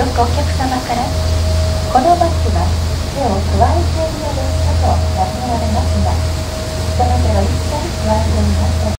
よくお客様からこのバスは手を加えて